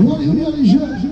Olha, olha, olha,